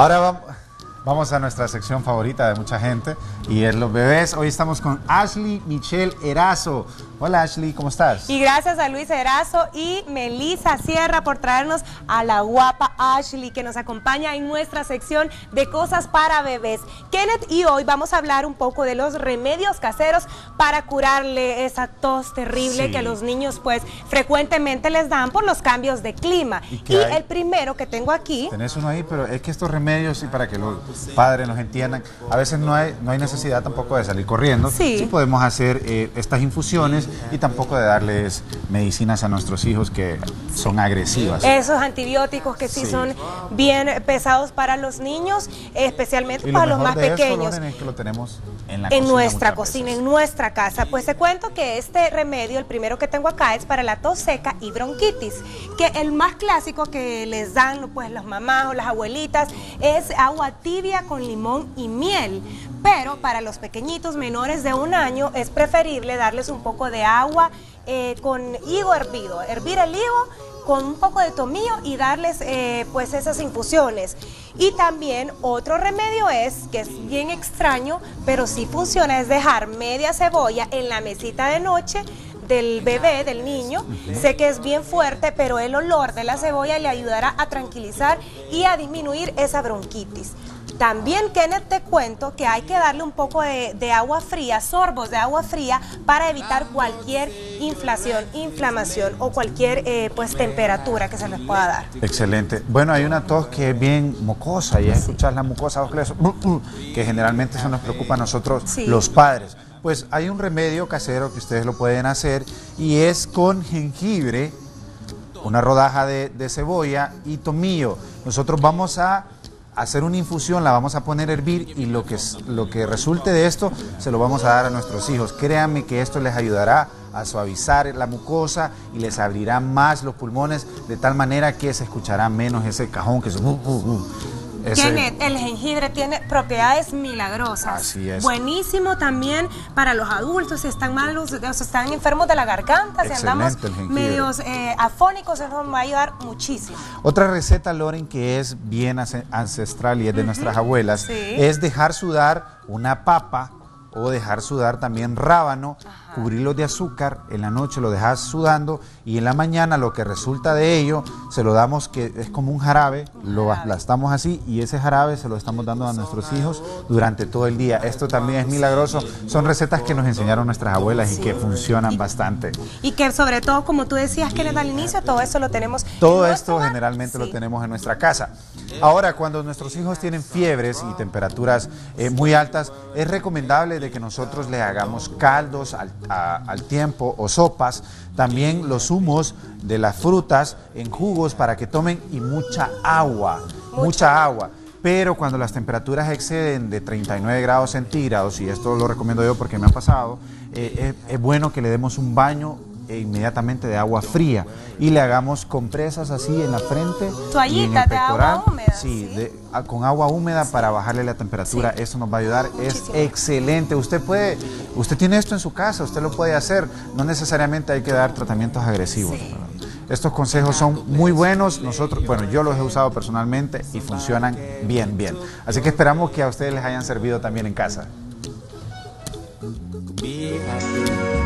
Ahora vamos, a nuestra sección favorita de mucha gente y es los bebés. Hoy estamos con Ashley Michelle Erazo. Hola Ashley, ¿cómo estás? Y gracias a Luis Erazo y Melissa Sierra por traernos a la guapa Ashley que nos acompaña en nuestra sección de cosas para bebés. Kenneth y hoy vamos a hablar un poco de los remedios caseros para curarle esa tos terrible Sí. que los niños pues frecuentemente les dan por los cambios de clima. ¿Y el primero que tengo aquí Tenés uno ahí, pero es que estos remedios, y para que los padres nos entiendan, a veces no hay, no hay necesidad tampoco de salir corriendo. Sí. podemos hacer eh, estas infusiones y tampoco de darles medicinas a nuestros hijos que son agresivas. Esos antibióticos que sí, Sí. son bien pesados para los niños, especialmente Y lo para los más de pequeños. Que lo tenemos en la en cocina nuestra cocina, veces. en nuestra casa. Pues te cuento que este remedio, el primero que tengo acá, es para la tos seca y bronquitis, que el más clásico que les dan pues las mamás o las abuelitas es agua tibia con limón y miel. Pero para los pequeñitos menores de un año es preferible darles un poco de agua eh, con higo hervido, hervir el higo con un poco de tomillo y darles eh, pues esas infusiones. Y también otro remedio es, que es bien extraño, pero sí funciona, es dejar media cebolla en la mesita de noche del bebé, del niño. Sé que es bien fuerte, pero el olor de la cebolla le ayudará a tranquilizar y a disminuir esa bronquitis. También, Kenneth, te cuento que hay que darle un poco de, de agua fría, sorbos de agua fría, para evitar cualquier inflación, inflamación o cualquier eh, pues temperatura que se les pueda dar. Excelente. Bueno, hay una tos que es bien mucosa y es escuchar la mucosa "Uh, uh", que generalmente eso nos preocupa a nosotros Sí. los padres. Pues hay un remedio casero que ustedes lo pueden hacer y es con jengibre, una rodaja de, de cebolla y tomillo. Nosotros vamos a hacer una infusión, la vamos a poner a hervir y lo que, lo que resulte de esto se lo vamos a dar a nuestros hijos. Créanme que esto les ayudará a suavizar la mucosa y les abrirá más los pulmones de tal manera que se escuchará menos ese cajón que es... uh, uh, uh. Ese- Kenneth, el jengibre tiene propiedades milagrosas. Así es. Buenísimo también para los adultos, si están malos, o sea, están enfermos de la garganta, si andamos Excelente el jengibre. medios eh, afónicos, eso nos va a ayudar muchísimo. Otra receta, Loren, que es bien ance- ancestral y es de nuestras abuelas, Sí. es dejar sudar una papa o dejar sudar también rábano, cubrirlo de azúcar, en la noche lo dejas sudando y en la mañana lo que resulta de ello se lo damos que es como un jarabe, lo jarabe. aplastamos así y ese jarabe se lo estamos dando a nuestros hijos durante todo el día. Esto también es milagroso, son recetas que nos enseñaron nuestras abuelas y que funcionan bastante. Y que sobre todo, como tú decías, Kenneth, al inicio, todo eso lo tenemos. Todo esto hogar. generalmente lo tenemos en nuestra casa. Ahora, cuando nuestros hijos tienen fiebres y temperaturas eh, muy altas, es recomendable de que nosotros le hagamos caldos al, a- al tiempo o sopas, también los zumos de las frutas en jugos para que tomen y mucha agua, mucha, agua. Pero cuando las temperaturas exceden de 39 grados centígrados, y esto lo recomiendo yo porque me ha pasado, eh, es- es bueno que le demos un baño inmediatamente de agua fría y le hagamos compresas así en la frente y en el Toallitas de agua pectoral. húmeda, Sí, ¿sí? de- a- con agua húmeda para bajarle la temperatura. Sí. Eso nos va a ayudar. Muchísimo. Es excelente. Usted puede, usted tiene esto en su casa, usted lo puede hacer. No necesariamente hay que dar tratamientos agresivos. Estos consejos son muy buenos. Nosotros, bueno, yo los he usado personalmente y funcionan bien, bien. Así que esperamos que a ustedes les hayan servido también en casa. Be happy.